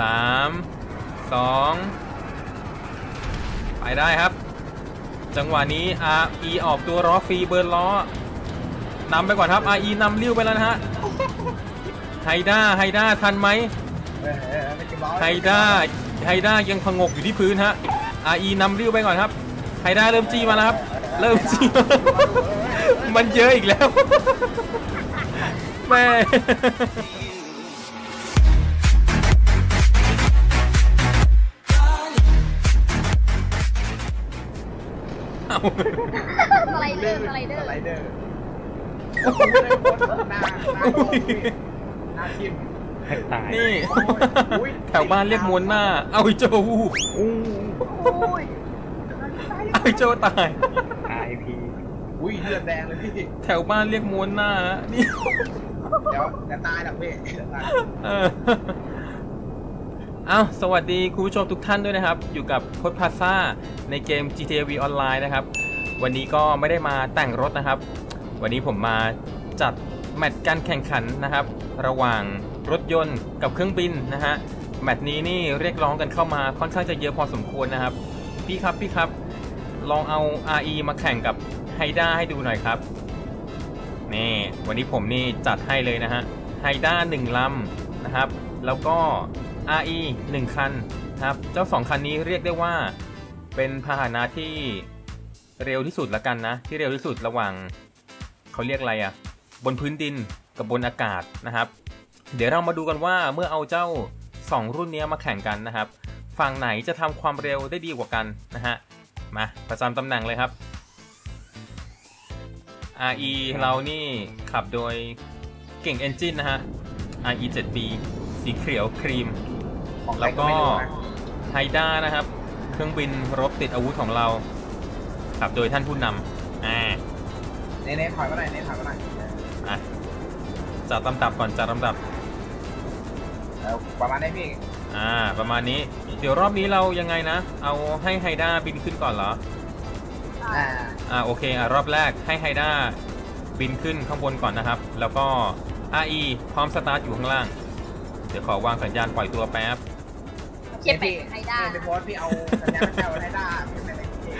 สามสองไปได้ครับ จังหวะนี้ RE ออกตัวล้อฟรี burn ล้อนำไปก่อนครับ RE นำลิ่วไปแล้วนะฮะไฮด้าไฮด้าทันไหมเออเออไม่กินร้อน Hydra Hydra ยังผงกอยู่ที่พื้นฮะ RE นำลิ่วไปก่อนครับ Hydra เริ่มจี้มาแล้วครับ เริ่มจี้มาแล้วมันเยอะอีกแล้วแม่ สไลเดอร์สไลเดอร์สไลเดอร์โอ้โหเลยบนหน้าหน้าหน้าทิมให้ตายนี่อุ๊ยแถวบ้านเรียกมวนหน้า เอาไอ้โจวูบอู้โอ้ยเอาไอ้โจตาย RIP อุ้ยเลือดแดงเลยพี่แถวบ้านเรียกมวนหน้าฮะนี่เดี๋ยวจะตายหรอกพี่เดี๋ยวตายเอ้าวสวัสดีคุณผู้ชมทุกท่านด้วยนะครับ อยู่กับพดพาซ่าในเกม GTA V Online นะครับ วันนี้ก็ไม่ได้มาแต่งรถนะครับ วันนี้ผมมาจัดแมตช์การแข่งขันนะครับ ระหว่างรถยนต์กับเครื่องบินนะฮะแมตช์นี้นี่เรียกร้องกันเข้ามาค่อนข้างจะเยอะพอสมควรนะครับ พี่ครับพี่ครับลองเอา RE มาแข่งกับ Hydra ให้ดูหน่อยครับนี่วันนี้ผมนี่จัดให้เลยนะฮะ Hydra หนึ่งลำนะครับ แล้วก็ RE 1 คันนะครับ เจ้า 2 คันนี้เรียกได้ว่าเป็นพาหนะที่เร็วที่สุดละกันนะ ที่เร็วที่สุดระหว่างเขาเรียกอะไรอะ่ะบนพื้นดินกับบนอากาศนะครับ เดี๋ยวเรามาดูกันว่าเมื่อเอาเจ้า 2 รุ่นนี้มาแข่งกันนะครับ ฝั่งไหนจะทำความเร็วได้ดีกว่ากันนะฮะ มาประจำตำแหน่งเลยครับ RE เรานี่ขับโดยเก่งเอนจินนะฮะ RE 7B สีเขียวครีม ของใครแล้วก็ไม่รู้นะ Hydra นะครับ เครื่องบินรบติดอาวุธของเราขับโดยท่านผู้นำอ่าเน่เน่ถอยมาหน่อยเน่ถอยมาหน่อยอะจัดลำดับก่อนจัดลำดับ เออประมาณนี้พี่อ่า ประมาณนี้ เดี๋ยวรอบนี้เรายังไงนะ เอาให้ Hydra บินขึ้นก่อนเหรอ อ่าอ่าโอเคอะรอบแรกให้ Hydra บินขึ้นข้างบนก่อนนะครับ แล้วก็ RE พร้อมสตาร์ทอยู่ข้างล่าง เดี๋ยวขอวางสัญญาณปล่อยตัวแป๊บ เขียนไป Hydra พี่ไปโพสต์พี่เอาสัญญาณแก้ว Hydra พี่ไม่ได้พี่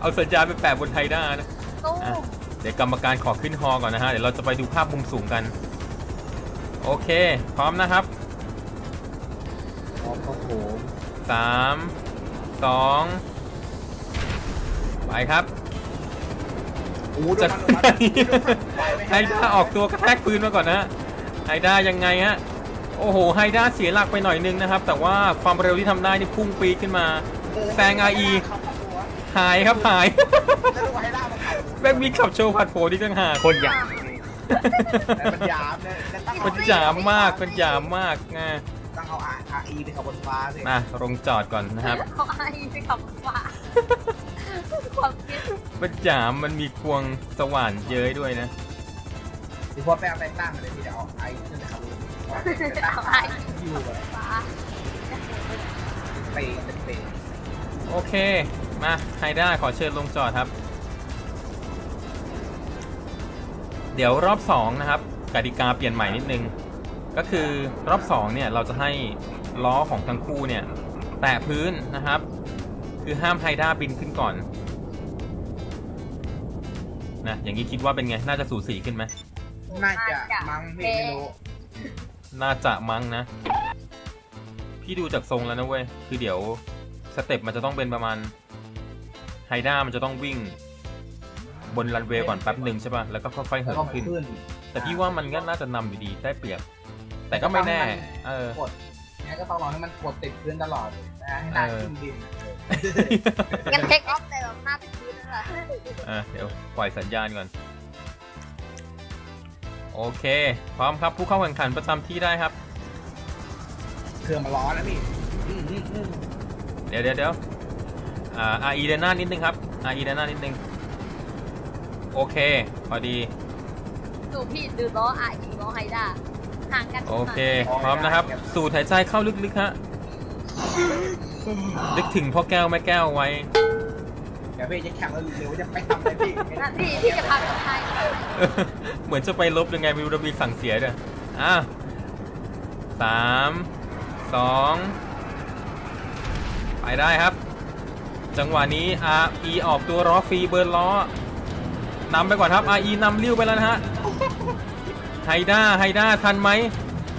เอาสัญญาณไปแปะบน Hydra นะตู้อะเดี๋ยวกรรมการขอขึ้นฮอก่อนนะฮะ เดี๋ยวเราจะไปดูภาพมุมสูงกัน โอเค พร้อมนะครับโอ้โหสามสองไปครับอู้ดูจะมันดูมันดูมันปล่อย Hydra ออกตัวกระแทกพื้นมาก่อนนะฮะ Hydra ยังไงฮะ โอ้โห Hydra เสียหลักไปหน่อยนึงนะครับ แต่ว่าความเร็วที่ทำได้นี่พุ่งปีดขึ้นมาแซง RE หายครับหายแล้วดูไฮด้ามันขับแม่งมีขับโชว์ผัดโผที่ต่างหากคนอยากแต่มันหยาบเนี่ยจะต้องมันเอาหยามมากมันหยามมากไงต้องเอา R E ไปขับบนฟ้าสิมาลงจอดก่อนนะครับเขาไอไปขับฟ้าความคิดมันหยามมันมีควงสว่านเย้ยด้วยนะพี่พอแป้งไปตั้งเลยพี่จะเอา I ขึ้นไปขับ อาไออยู่เลยฟ้าเปย์เป็นเปย์โอเค มา Hydra ขอเชิญลงจอดครับ เดี๋ยวรอบ 2 นะครับกติกาเปลี่ยนใหม่นิดนึง ก็คือรอบ 2 เนี่ย เราจะให้ล้อของทั้งคู่เนี่ย แตะพื้นนะครับ คือห้าม Hydra บินขึ้นก่อนนะอย่างนี้คิดว่าเป็นไง น่าจะสูสีขึ้นไหมน่าจะมั้งพี่ไม่รู้ น่าจะมั้งนะ พี่ดูจากทรงแล้วนะเว้ย คือเดี๋ยว step มันจะต้องเป็นประมาณ Hydra มันจะต้องวิ่ง บนรันเวย์ก่อนแป๊บหนึ่งใช่ป่ะ แล้วก็ค่อยๆแล้เหินก็ขึ้นขึ้น แต่พี่ว่ามันก็น่าจะนำอยู่ดีได้เปรียบ แต่ก็ไม่แน่ เออกดงั้นก็ต้องรอให้มันกดติดพื้นตลอดนะให้หน้าเออขึ้นดินยังเทคออฟแต่แบบหน้าติดพื้นนั่นแหละอะเดี๋ยวปล่อยสัญญาณก่อน โอเค พร้อมครับผู้เข้าแข่งขันประจำที่ได้ครับ เครื่องมันร้อนแล้วพี่อืมอืมอืมเดี๋ยวเดี๋ยวเดี๋ยวอ่า RE เดินหน้านิดนึงครับ RE เดินหน้านิดนึง โอเค พอดีดูพี่ดูล้อไอล้อไฮด้าห่างกันโอเค พร้อมนะครับ สูดหายใจเข้าลึกๆฮะนึกถึงพ่อแก้วแม่แก้วไว้ เดี๋ยวพี่จะแข่งแล้วเร็วจะไปทำเลยพี่นั่นพี่พี่จะพาไปไทยเหมือนจะไปรบยังไงไม่รู้ระมีสั่งเสียด้วยอะสามสองไปได้ครับ จังหวะนี้ RE ออกตัวล้อฟรี burn ล้อนำไปก่อนครับ RE นำเลี้ยวไปแล้วนะฮะไฮด้าไฮด้าทันไหม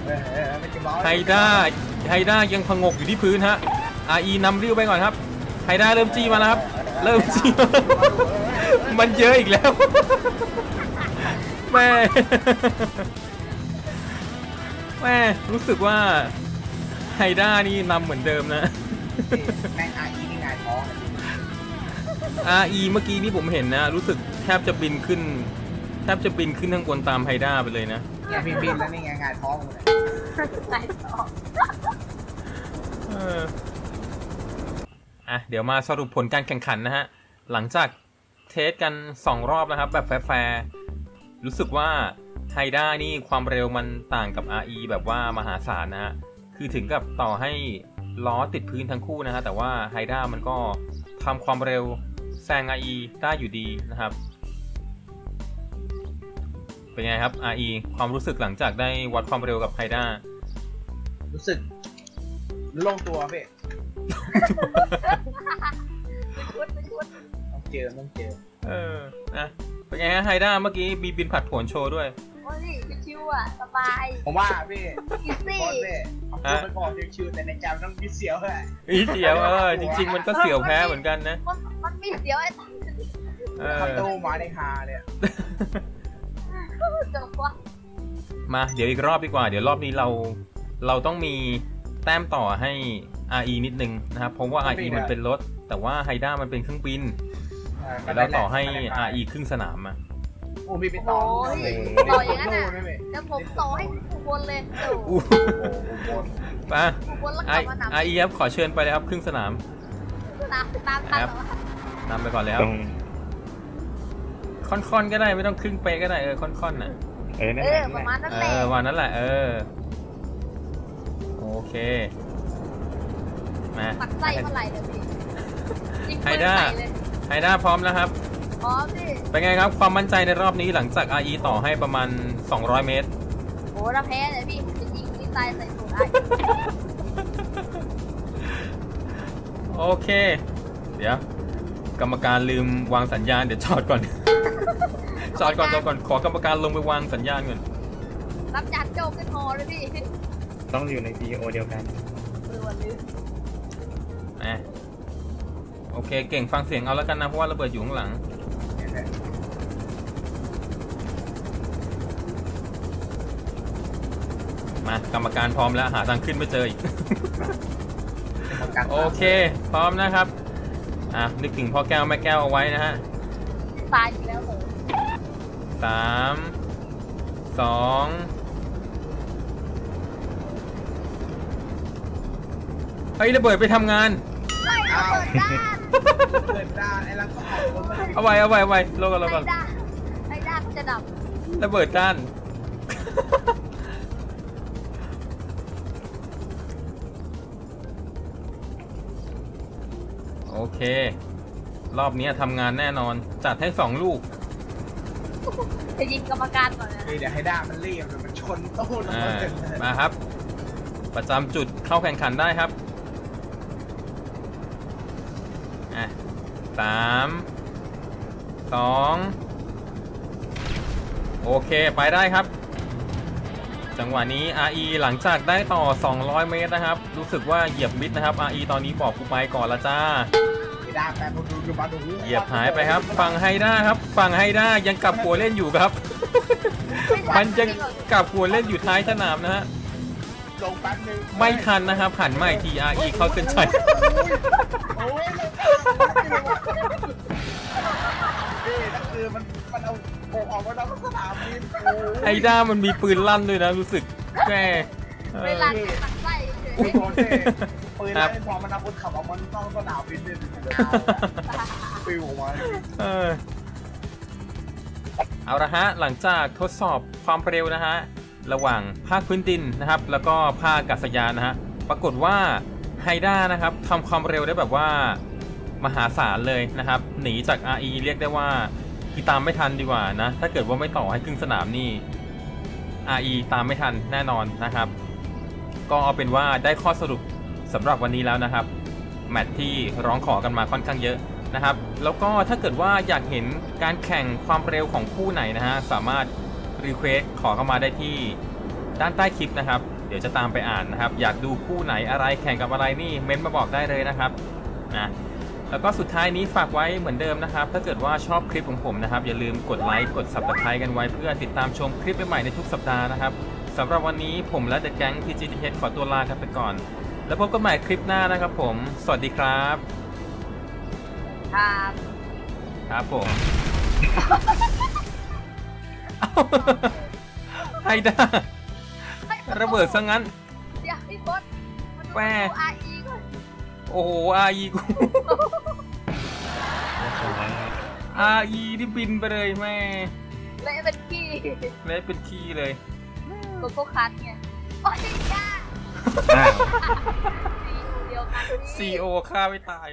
เออเออไม่เก็บร้อย Hydra Hydra ยังผงกอยู่ที่พื้นฮะ RE นำเลี้ยวไปก่อนครับ Hydra เริ่มจี้มาแล้วครับ เริ่มจี้มามันเยอะอีกแล้วแม่แม่รู้สึกว่า Hydra นี่นำเหมือนเดิมนะแม่งอาอีนี่ไงท้องเลย RE เมื่อกี้นี่ผมเห็นนะ รู้สึกแทบจะบินขึ้น แทบจะบินขึ้นข้างบนตาม Hydra ไปเลยนะเนี่ยบินบินแล้วนี่ไงไงท้องเลยไหนต่อเอะเดี๋ยวมาสรุปผลการแข่งขันนะฮะ หลังจาก test กัน 2 รอบนะครับ แบบแฟร์รู้สึกว่า Hydra นี่ความเร็วมันต่างกับ RE แบบว่ามหาศาลนะฮะ คือถึงกับต่อให้ล้อติดพื้นทั้งคู่นะฮะ แต่ว่า Hydra มันก็ทำความเร็วแซง RE ได้อยู่ดีนะครับ เป็นไงครับ RE ความรู้สึกหลังจากได้วัดความเร็วกับ Hydra รู้สึกโล่งตัวพี่ ชุดเป็นชุดต้องเจอต้องเจอ เออนะเป็นไงฮะ Hydra เมื่อกี้มีบินผาดโผนโชว์ด้วย โอ้ยชิวๆอะสบายผมว่าพี่ easy โคตรพี่เอาตัวไปก่อนชิวๆแต่ในใจมันต้องมีเสียวเลยอีเสียวเออจริง ๆ มันก็เสียวแพ้เหมือนกันนะ มันมันมีเสียวไอ้ตังเออทำตู้มาในฮาเลยจบว่ามาเดี๋ยวอีกรอบดีกว่า เดี๋ยวรอบนี้เราเราต้องมีแต้มต่อให้ RE นิดนึงนะครับ เพราะว่า RE มันเป็นรถ แต่ว่าไฮด้ามันเป็นเครื่องบินเดี๋ยวเราต่อให้ RE ครึ่งสนามมาโอ้มีไปต่อต่ออย่างนั้นอะเดี๋ยวผมต่อให้อุบลเลยโอ้อู้โหมาอุบลแล้วไอกลับมานำ RE ครับขอเชิญไปเลยครับครึ่งสนามตามตามทันเหรอนำไปก่อนเลยคตรับรงค่อนๆก็ได้ไม่ต้องครึ่งเปก็ได้เออค่อนๆน่ะเออนั่นเอแหอละประมาณนั้นเอแหละอวันนั้นแหละเออโอเค มาปักไส้เมื่อไหร่เลยพี่ยิงไฮปืนด้าใส่เลยHydra พร้อมแล้วครับ พร้อมพี่ เป็นไงครับความมั่นใจในรอบนี้หลังจาก RE ต่อให้ประมาณ 200 เมตร โอ้ถ้าแพ้เลยพี่ผมจะยิง missile ใส่สูตรไอ้โอเค เดี๋ยว กรรมการลืมวางสัญญาณเดี๋ยวจอดก่อน จอดก่อนจอดก่อนขอกรรมการลงไปวางสัญญาณก่อน รับจานโจกขึ้นฮอเลยพี่ ต้องอยู่ในวีโอเดียวกันรวนลืมอะ โอเค เก่งฟังเสียงเอาแล้วกันนะ เพราะว่าระเบิดอยู่ข้างหลัง มากรรมการพร้อมแล้ว หาทางขึ้นไม่เจออีก โอเค พร้อมนะครับ อะ นึกถึงพ่อแก้วแม่แก้วเอาไว้นะฮะตายอีกแล้วเหรอสามสองเฮ้ยระเบิดไปทำงานไม่เอาเปิดด้านเปิดด้านไอ้ลังก็ออกรถมาเอาไว้เอาไว้เอาไว้โลกันโลไอ้กันด้านไอ้ด้านมันจะดับระเบิดด้านโอเค รอบนี้ทำงานแน่นอน จัดให้สองลูก จะยิงกรรมการก่อนนะเดี๋ยวให้ด้ามันเรียบเดี๋ยวมันชนตู้ลงอ่ามามาครับ ประจำจุดเข้าแข่งขันได้ครับ อะ สามสองโอเคไปได้ครับ จังหวะนี้ RE หลังจากได้ต่อ 200 เมตรนะครับ รู้สึกว่าเหยียบมิดนะครับ RE ตอนนี้บอกกูไปก่อนละจ้าไอ้ด้าแปะดูดูดูมาดูเหยียบหายไปครับ ฝั่งไฮด้าครับ ฝั่งไฮด้ายังกลับหัวเล่นอยู่ครับ มันยังกลับหัวเล่นอยู่ท้ายสนามนะฮะ ลงแป๊บนึงไม่ทันนะครับหันมาอีกที RE เข้าเส้นชัยโอ้ยนี่นั่นคือมันมันเอาโอ่งออกมาแล้วสนามบินโอ้ยไฮด้ามันมีปืนลั่นด้วยนะรู้สึกแกเออเวลาปักไส้เฉยโอ้ยโดนเท่ปืนแล้วพอมันเอาคนขับออกมันต้องสนามบินเนี่ยฟิวออกมาเออเอาละฮะหลังจากทดสอบความเร็วนะฮะ ระหว่างภาคพื้นดินนะครับ แล้วก็ภาคอากาศยานนะฮะปรากฏว่า Hydra นะครับทำความเร็วได้แบบว่ามหาศาลเลยนะครับ หนีจาก RE เรียกได้ว่าคือตามไม่ทันดีกว่านะ ถ้าเกิดว่าไม่ต่อให้ครึ่งสนามนี่ RE ตามไม่ทันแน่นอนนะครับ ก็เอาเป็นว่าได้ข้อสรุปสำหรับวันนี้แล้วนะครับ แมตช์ที่ร้องขอกันมาค่อนข้างเยอะนะครับ แล้วก็ถ้าเกิดว่าอยากเห็นการแข่งความเร็วของคู่ไหนนะฮะ สามารถ request ขอเข้ามาได้ที่ด้านใต้คลิปนะครับ เดี๋ยวจะตามไปอ่านนะครับ อยากดูคู่ไหนอะไรแข่งกับอะไรนี่ comment มาบอกได้เลยนะครับนะแล้วก็สุดท้ายนี้ฝากไว้เหมือนเดิมนะครับ ถ้าเกิดว่าชอบคลิปของผมนะครับ อย่าลืมกดไลค์กด subscribe กันไว้เพื่อติดตามชมคลิปใหม่ๆในทุกสัปดาห์นะครับสำหรับวันนี้ผมและ The Gang PGTH ขอตัวลากันไปก่อน แล้วพบกันใหม่คลิปหน้านะครับผม สวัสดีครับ ครับ ครับผม เอ้าไฮด้าระเบิดซะงั้น เดี๋ยวพี่พศมันแหม่อาอีก่อนโอ้โหอาอีกูอาอีที่บินไปเลยแม่เละเป็นขี้เละเป็นขี้เลย โกโก้คัทไงโอ้ยจ้าอ้าว สีอยู่เดียวกันซีโอฆ่าไม่ตาย